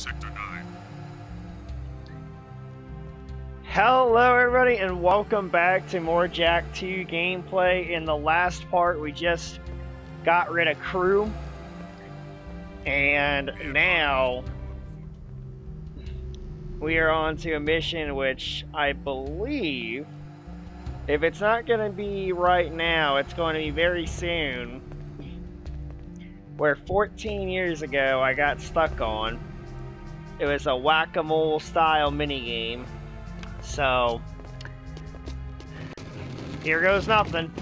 Sector 9. Hello everybody and welcome back to more Jak 2 gameplay. In the last part we just got rid of Krew and now we are on to a mission which I believe if it's not going to be right now it's going to be very soon where 14 years ago I got stuck on. It was a whack-a-mole style minigame. So, here goes nothing.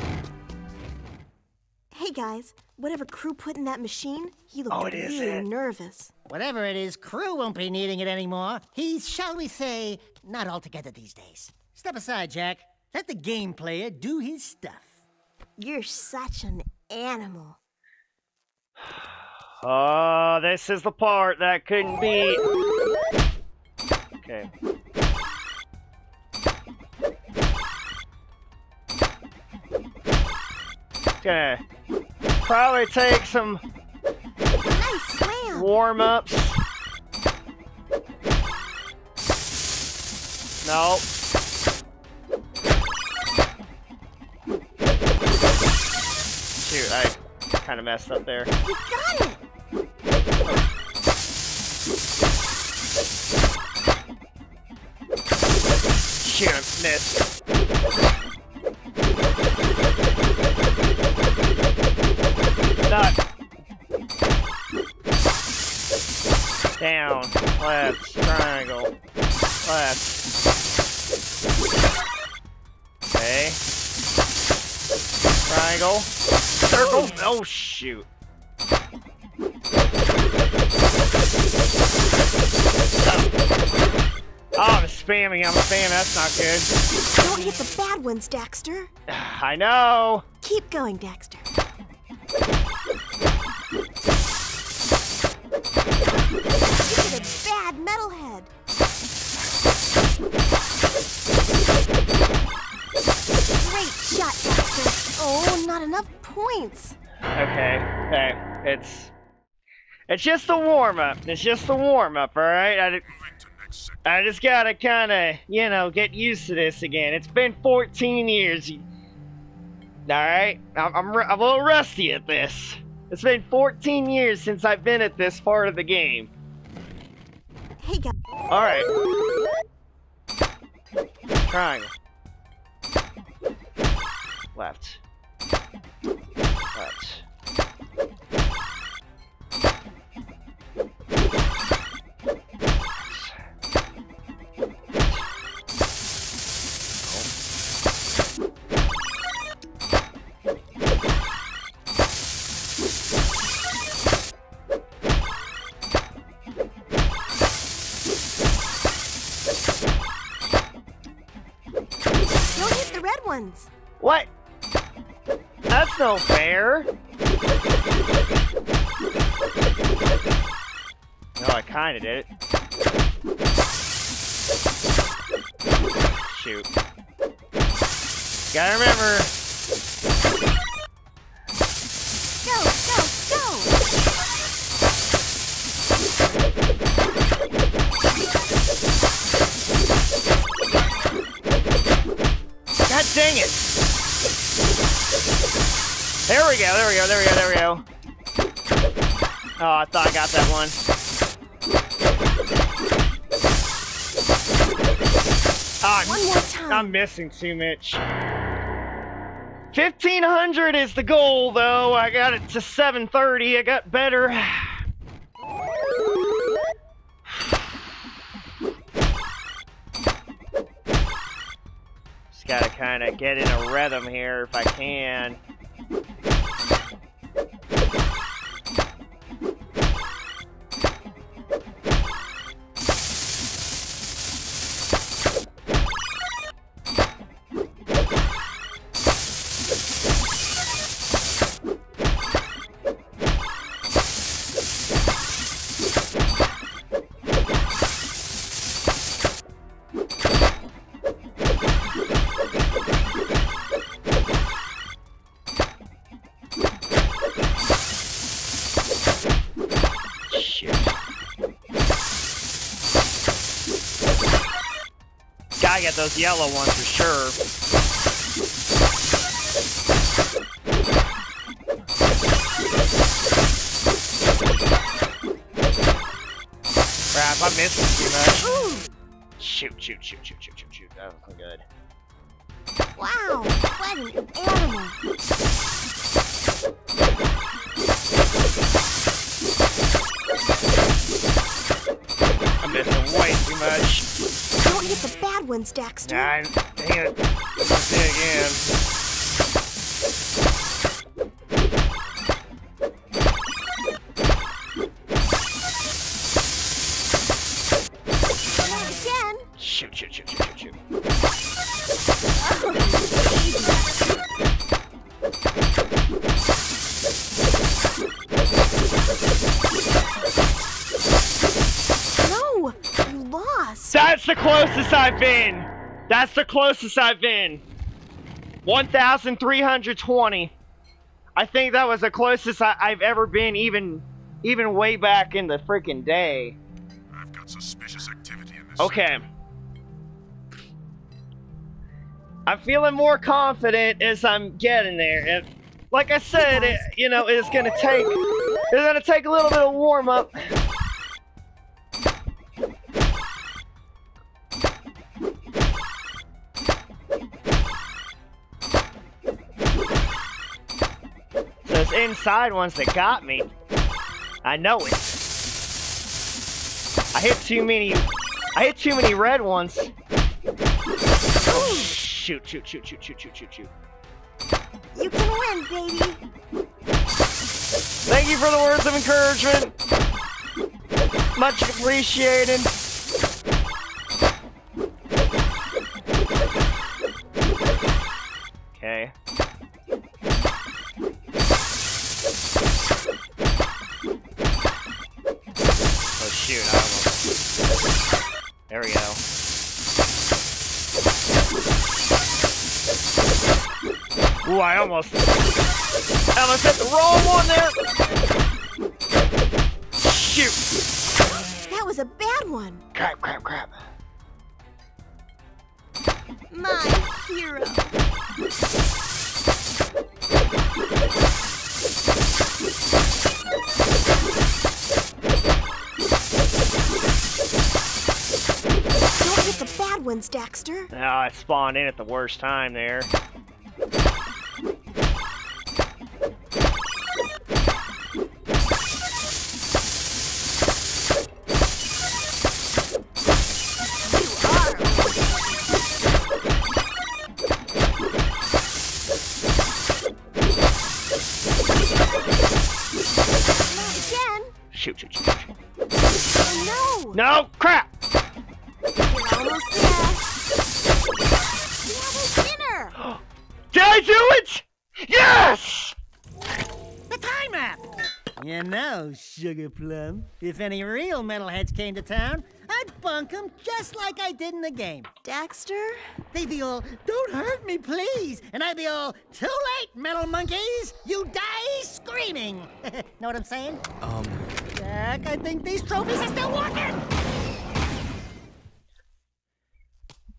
Hey guys, whatever Krew put in that machine, he looked Oh, really it. nervous. Whatever it is, Krew won't be needing it anymore. He's, shall we say, not altogether these days. Step aside, Jak. Let the game player do his stuff. You're such an animal. Oh, this is the part that couldn't be. Okay. Gonna probably take some Nice warm ups. Nope. Shoot, I kind of messed up there. You got it! Shoot, I Down, left, triangle, left. Okay. Triangle, circle. Oh shoot. Oh, I'm spamming, I'm spamming, that's not good. Don't hit the bad ones, Daxter. I know. Keep going, Daxter. You hit a bad metalhead. Great shot, Daxter. Oh, not enough points. Okay, okay, it's it's just a warm up. It's just a warm up, all right. I, Moving to next sector. I just gotta kind of you know get used to this again. It's been 14 years. All right, I'm I'm, I'm a little rusty at this. It's been 14 years since I've been at this part of the game. Hey guys, All right, triangle, left. What? That's no fair. No, I kinda did it. Shoot. Gotta remember, Go, go, go! God dang it! There we go, there we go, there we go, there we go. Oh, I thought I got that one. Oh, I'm One more time. I'm missing too much. 1500 is the goal, though. I got it to 730. I got better. Just gotta kind of get in a rhythm here if I can. Thank you. Gotta get those yellow ones for sure. Crap, I missed too much. Shoot, shoot, shoot, shoot, shoot, shoot, shoot. That was good. wow, what an animal. I'm missing way too much. The bad ones, Daxter. Nah, dang it. Let's it again. Closest I've been. That's the closest I've been. 1,320. I think that was the closest I, I've ever been, even, even way back in the freaking day. I've got suspicious activity in this. Okay. I'm feeling more confident as I'm getting there. And like I said, it, you know, it's gonna take it's gonna take a little bit of warm up. Inside ones that got me. I know it. I hit too many I hit too many red ones. Shoot, shoot, shoot, shoot, shoot, shoot, shoot, shoot. You can win, baby. Thank you for the words of encouragement. Much appreciated. There we go. Ooh, I almost... I almost hit the wrong one there! Shoot! That was a bad one. Crap, crap, crap. My hero. Ones, Daxter. Oh, I spawned in at the worst time there. You know, Sugar Plum, if any real metalheads came to town, I'd bunk 'em just like I did in the game. Daxter? They'd be all, don't hurt me, please! And I'd be all, too late, metal monkeys! You die screaming! know what I'm saying? Um, Jak, I think these trophies are still working!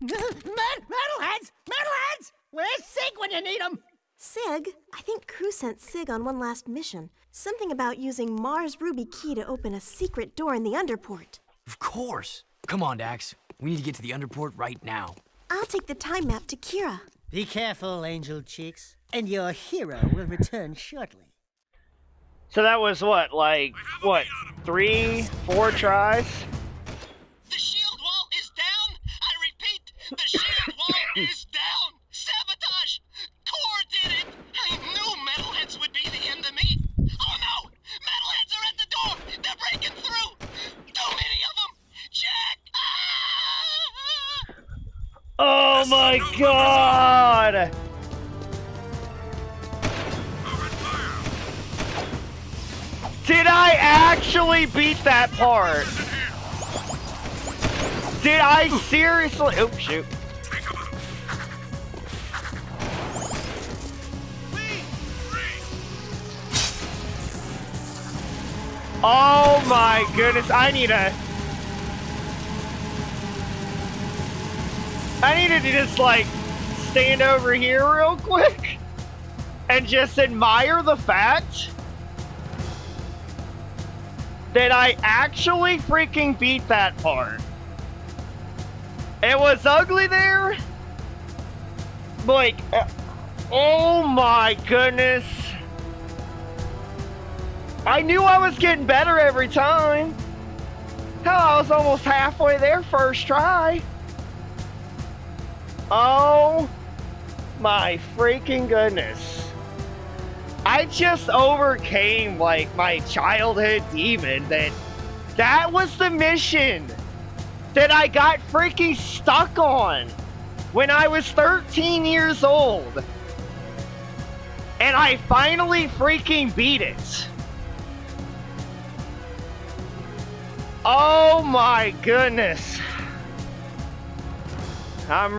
Met- metalheads! Metalheads! Where's Sig when you need need 'em? Sig? I think Krew sent Sig on one last mission. Something about using Mars Ruby Key to open a secret door in the underport. of course. Come on, Dax. We need to get to the underport right now. I'll take the time map to Keira. Be careful, Angel Cheeks, and your hero will return shortly. So that was what, like, what, three, four tries? The shield wall is down! I repeat, the shield wall is down! Sabotage! Core did it! I knew metalheads would be the end of me! Oh no! Metalheads are at the door! They're breaking through! Too many of them! Jak! Ah! Oh my god! Did I actually beat that part? Did I seriously? Oh shoot. Oh my goodness, I need a... I needed to just like stand over here real quick and just admire the fact that I actually freaking beat that part. It was ugly there. Like, uh, oh my goodness. I knew I was getting better every time. Hell, I was almost halfway there first try. Oh my freaking goodness. I just overcame like my childhood demon that that was the mission that I got freaking stuck on when I was 13 years old. And I finally freaking beat it. Oh my goodness. I'm